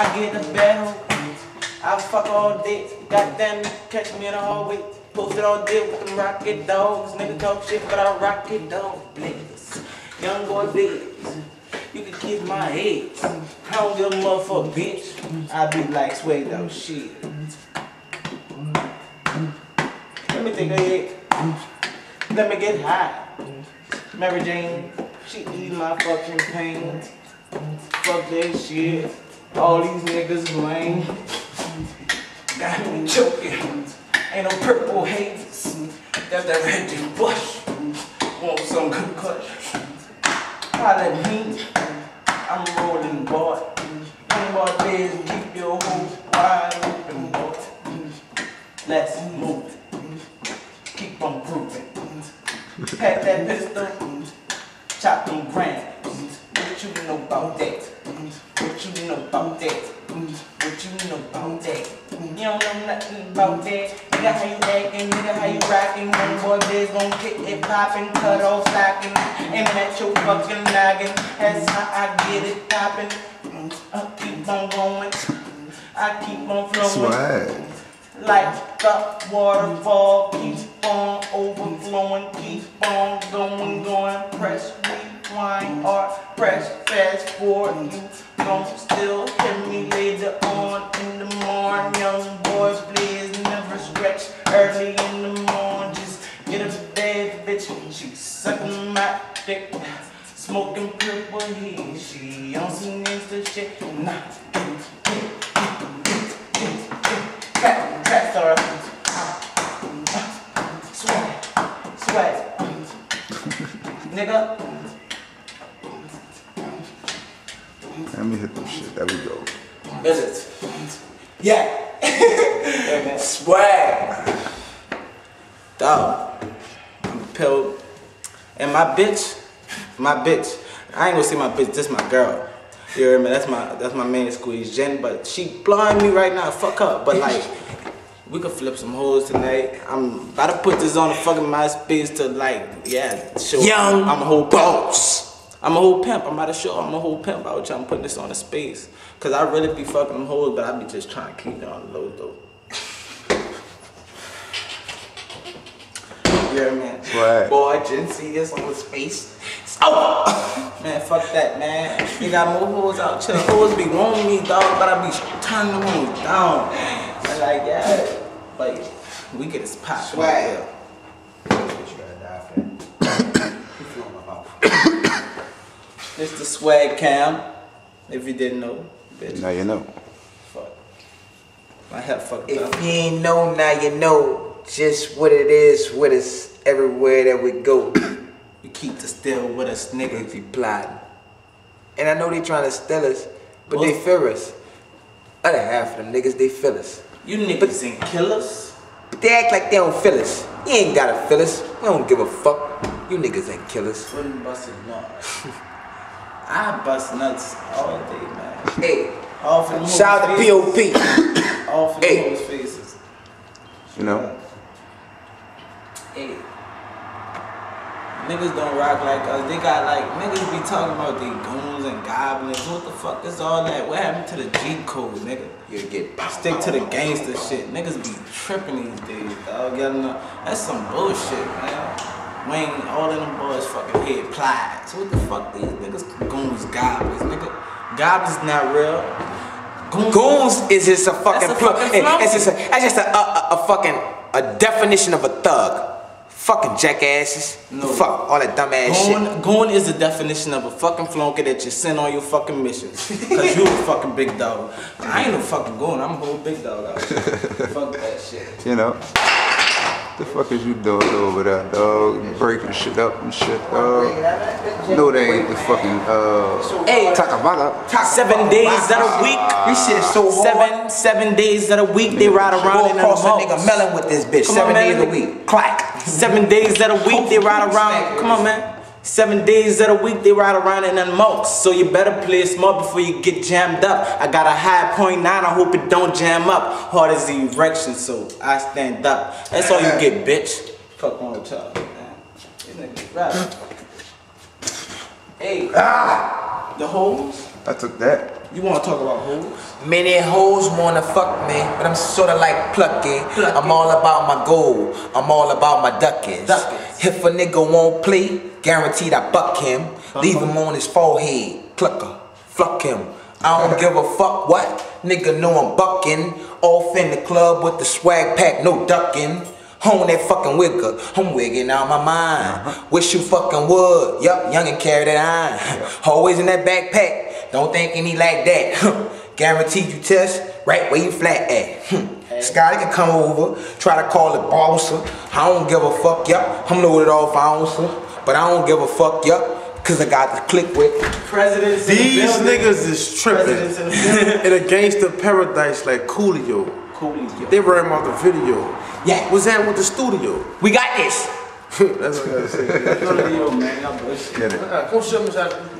I get a battle. I fuck all day. Goddamn, catch me in the hallway. Posted all day with them rocket dogs. Nigga talk shit, but I rock it dog. Blaze. Young boy blaze. You can kiss my head. I don't give a motherfucker, bitch. I be like sway though, shit. Let me take a hit. Let me get high. Mary Jane, she eat my fucking pain. Fuck that shit. All these niggas lame. Got me choking. Ain't no purple haze. That's that red bush. Want some good cut. Holla at me. I'm rolling boy. One more days keep your hoes wide open, boy. Let's move. Keep on proving. Pack that pistol. Chop them grams. What you know about that? What you know about that? What you know about that? You don't know nothing about that. Nigga, how you acting? Nigga, how you rocking? One boy biz gon' get it poppin', cut off stocking, aiming at your fucking noggin. That's how I get it poppin'. I keep on going. I keep on flowing. Swag. Like the waterfall, keep on overflowing, keep on going, going. Press rewind or press fast forward. You gon' Smoking purple heat, she on some gangsta shit. Nah, Trap, trap star. Swag, swag. Nigga, Let me hit them shit. There we go. visit. Yeah. yeah man. Swag. Dog. I'm pilled. And my bitch, my bitch, I ain't gonna say my bitch, this my girl. You hear me? That's my that's my main squeeze, Jen. But she blowing me right now. Fuck up. But like, we could flip some hoes tonight. I'm about to put this on the fucking MySpace to like, yeah, show Young I'm a whole boss. I'm a whole pimp. I'm about to show I'm a whole pimp out here. I'm putting this on the space. Cause I really be fucking them hoes, but I be just trying to keep it on the low though. Yeah, man. Swag. Boy, Gen Z is on the space. Oh! Man, fuck that, man. You got more hoes out here. Hoes be wanting me, dog, but I be turning them hoes down. And like, yeah. But we get this pop. Swag. It's the swag cam. If you didn't know, bitch. Now you know. Fuck. My head fucked If up. you ain't know, now you know just what it is with us everywhere that we go. Keep the still with us, nigga. Niggas be plotting. And I know they trying to steal us, but they fear us. Other half of them niggas, they feel us. You niggas ain't killers. But they act like they don't feel us. You ain't gotta feel us. We don't give a fuck. You niggas ain't killers. Wouldn't bust a nut. I bust nuts all day, man. Hey, shout out to. POP. All for them Hey. hoes' faces. You know? Hey. Niggas don't rock like us. They got like niggas be talking about they goons and goblins. What the fuck is all that? What happened to the G code, nigga? You get Stick to the gangster shit. Niggas be tripping these days, dog. Y'all know that's some bullshit, man. Wayne, all of them boys fucking head plied. So what the fuck these niggas goons goblins, nigga? Goblins not real. Goons, Goons is just a fucking, That's a fucking it- It's just a, that's just a, a, a fucking a definition of a thug. Fucking jackasses. No. Fuck all that dumb ass shit. Goon is the definition of a fucking flunky that you send on your fucking missions. Cause you a fucking big dog. I ain't no fucking goon, I'm a whole big dog out. Fuck that shit. You know? What the fuck is you doing over there, dog? Breaking shit up and shit, dog. No, they ain't the fucking, uh, Hey, Takabaka. seven days out a week. This shit is so hard. Seven, seven days out a week they ride around in across a nigga melon with this bitch Come seven on, days a week. Clack. Seven days out a week they ride around. Come on, man. Seven days of the week they ride around in them mugs. So you better play smart before you get jammed up. I got a high point nine. I hope it don't jam up. Hard as the erection, so I stand up. That's all you get, bitch. Fuck on the man. These niggas rap. Hey, ah! the hoes. I took that. You want to talk about hoes? Many hoes wanna fuck me, but I'm sorta like plucky. Plucky. I'm all about my goal. I'm all about my duckins. Duckins. If a nigga won't play, guaranteed I buck him. Uh-huh. Leave him on his forehead. Clucker. Fuck him. I don't give a fuck what. Nigga know I'm bucking. Off in the club with the swag pack, no ducking. On that fucking wigger, I'm wigging out my mind. Uh-huh. Wish you fucking would. Yup, young and carry that iron. Always in that backpack. Don't think any like that. Guaranteed you test right where you flat at. Scotty can come over, try to call it bosser. I don't give a fuck, yup. I'm loaded off ouncer. But I don't give a fuck, yup. Cause I got the click with. Presidents in the These niggas is Presidents in tripping. the building. In against the paradise like Coolio. Coolio. They ran about the video. Yeah. What's that with the studio? We got this. That's what I gotta say. Coolio, man. Y'all bullshit. Get it. Come show me something.